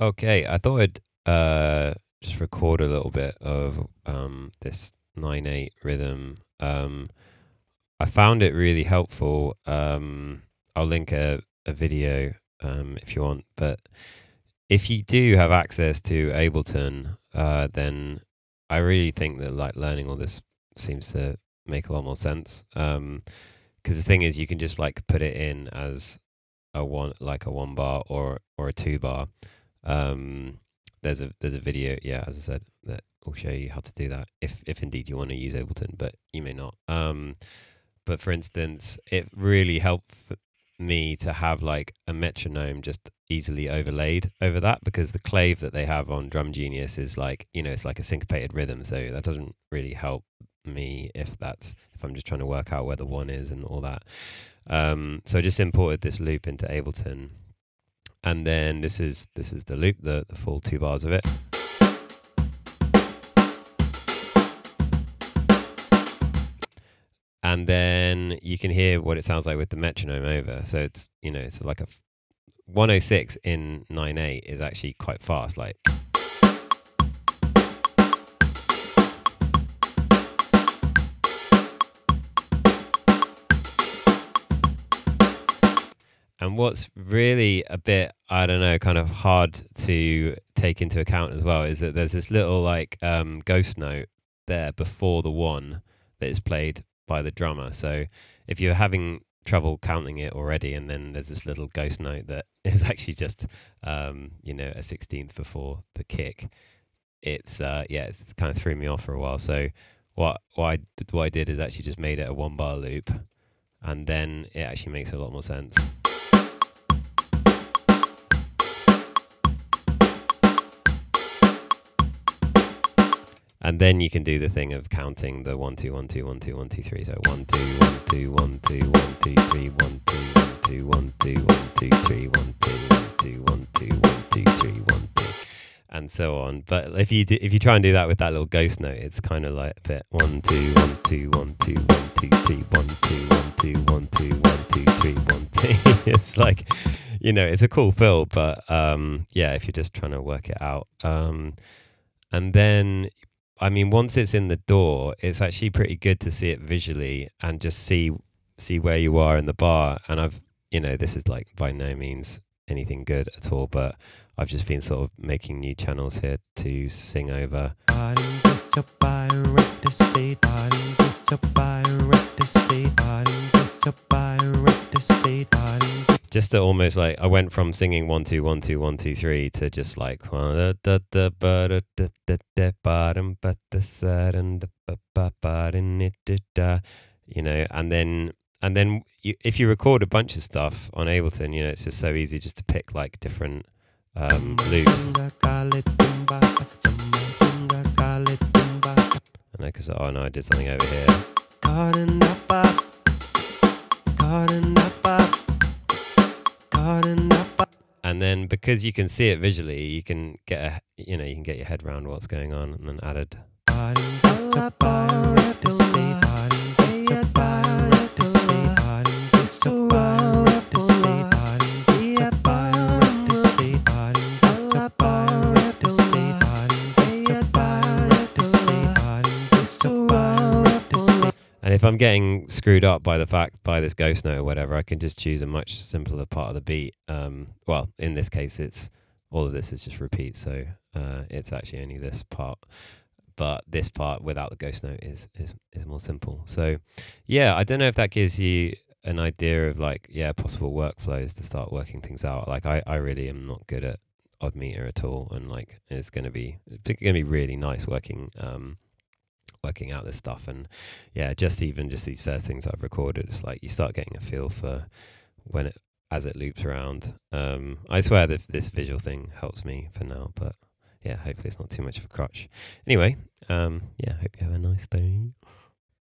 Okay, I thought I'd uh, just record a little bit of um, this 9 8 rhythm. Um, I found it really helpful. Um, I'll link a, a video um, if you want. But if you do have access to Ableton, uh, then I really think that like learning all this seems to make a lot more sense. Um, because the thing is, you can just like put it in as a one, like a one bar or or a two bar. Um, there's a there's a video, yeah, as I said, that will show you how to do that if if indeed you want to use Ableton, but you may not. Um, but for instance, it really helped me to have like a metronome just easily overlaid over that because the clave that they have on Drum Genius is like you know it's like a syncopated rhythm, so that doesn't really help me if that's if I'm just trying to work out where the one is and all that. Um, so I just imported this loop into Ableton and then this is this is the loop, the, the full two bars of it. And then you can hear what it sounds like with the metronome over. So it's you know it's like a 106 in 9/8 is actually quite fast, like. And what's really a bit, I don't know, kind of hard to take into account as well is that there's this little like um, ghost note there before the one that is played by the drummer. So if you're having trouble counting it already, and then there's this little ghost note that is actually just, um, you know, a sixteenth before the kick, it's uh, yeah, it's kind of threw me off for a while. So what what I, what I did is actually just made it a one bar loop, and then it actually makes a lot more sense. And then you can do the thing of counting the one two one two one two one two three. So one two one two one two one two three one two one two one two one two three one two one two one two one two three one two, and so on. But if you if you try and do that with that little ghost note, it's kind of like a bit one two one two one two one two three one two one two one two one two three one two. it's like you know it's a cool fill, but um, yeah, if you're just trying to work it out. Um, and then I mean, once it's in the door, it's actually pretty good to see it visually and just see see where you are in the bar. And I've, you know, this is like by no means anything good at all, but I've just been sort of making new channels here to sing over just to almost like I went from singing one two one two one two three to just like you know, and then and then you, if you record a bunch of stuff on Ableton, you know, it's just so easy just to pick like different um, loops. And I could say, oh no, I did something over here. And then because you can see it visually, you can get a you know you can get your head around what's going on, and then added. If I'm getting screwed up by the fact by this ghost note or whatever, I can just choose a much simpler part of the beat. Um, well, in this case, it's all of this is just repeat, so uh, it's actually only this part. But this part without the ghost note is is is more simple. So, yeah, I don't know if that gives you an idea of like yeah possible workflows to start working things out. Like I I really am not good at odd meter at all, and like it's going to be it's to be really nice working. Um, working out this stuff. And yeah just even just these first things i've recorded it's like you start getting a feel for when it as it loops around. Um i swear that this visual thing helps me for now but yeah hopefully it's not too much of a crutch. Anyway um yeah hope you have a nice day